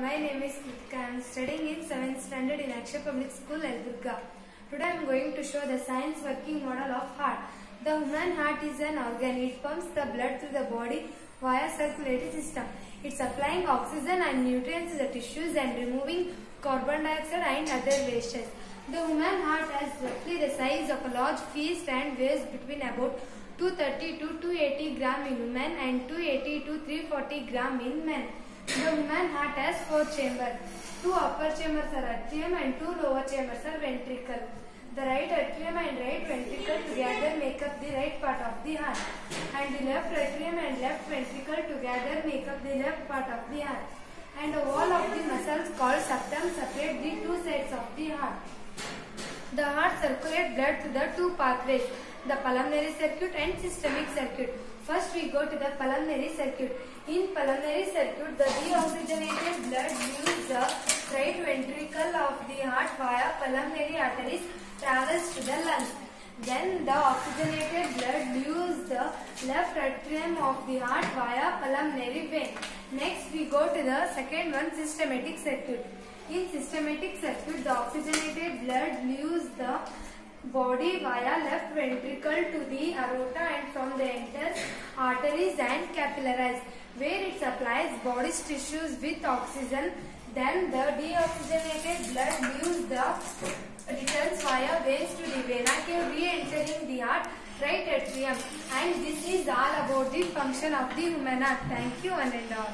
my name is Kritika. I am studying in 7th standard in Akshaya Public School, Yelburga. Today I am going to show the science working model of heart. The human heart is an organ. It pumps the blood through the body via circulatory system. It's supplying oxygen and nutrients to the tissues and removing carbon dioxide and other wastes. The human heart has roughly the size of a large fist and weighs between about 230 to 280 gram in women and 280 to 340 gram in men. Human heart has four chambers. Two upper chambers are atrium and two lower chambers are ventricle. The right atrium and right ventricle together make up the right part of the heart. And the left atrium and left ventricle together make up the left part of the heart. And the wall of the muscles called septum separate the two sides of the heart. The heart circulates blood through the two pathways, the pulmonary circuit and systemic circuit. First we go to the pulmonary circuit. In pulmonary circuit, the deoxygenated blood leaves the right ventricle of the heart via pulmonary arteries travels to the lungs. Then the oxygenated left atrium of the heart via pulmonary vein. Next we go to the second one systematic circuit. In systematic circuit, the oxygenated blood leaves the body via left ventricle to the aorta and from the enters arteries and capillaries where it supplies body's tissues with oxygen. Then the deoxygenated blood leaves the returns via veins to the vena cava re-entering the heart right atrium and this is all about the function of the human heart. Thank you and all.